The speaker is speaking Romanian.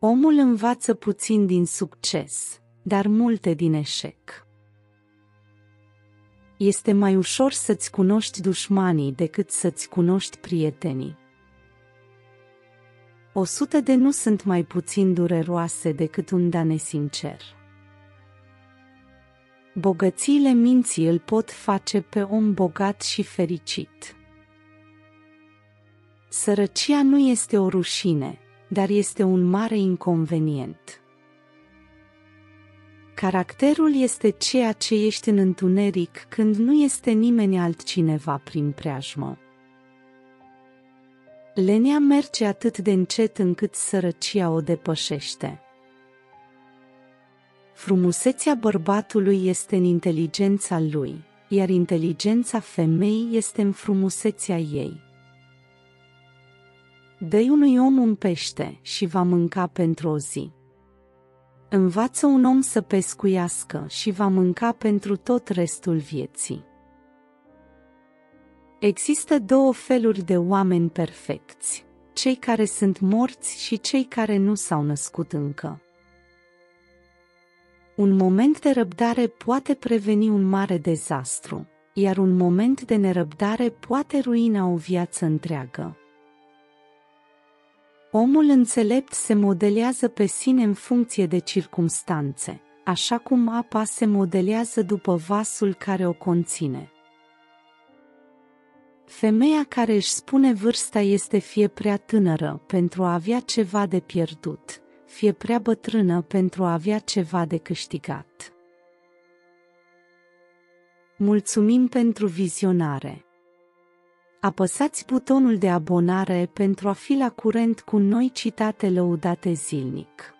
Omul învață puțin din succes, dar multe din eșec. Este mai ușor să-ți cunoști dușmanii decât să-ți cunoști prietenii. O sută de nu sunt mai puțin dureroase decât un da nesincer. Bogățiile minții îl pot face pe om bogat și fericit. Sărăcia nu este o rușine, dar este un mare inconvenient. Caracterul este ceea ce ești în întuneric când nu este nimeni altcineva prin preajmă. Lenia merge atât de încet încât sărăcia o depășește. Frumusețea bărbatului este în inteligența lui, iar inteligența femeii este în frumusețea ei. Dă unui om un pește și va mânca pentru o zi. Învață un om să pescuiască și va mânca pentru tot restul vieții. Există două feluri de oameni perfecți, cei care sunt morți și cei care nu s-au născut încă. Un moment de răbdare poate preveni un mare dezastru, iar un moment de nerăbdare poate ruina o viață întreagă. Omul înțelept se modelează pe sine în funcție de circumstanțe, așa cum apa se modelează după vasul care o conține. Femeia care își spune vârsta este fie prea tânără pentru a avea ceva de pierdut, fie prea bătrână pentru a avea ceva de câștigat. Mulțumim pentru vizionare! Apăsați butonul de abonare pentru a fi la curent cu noi citate lăudate zilnic.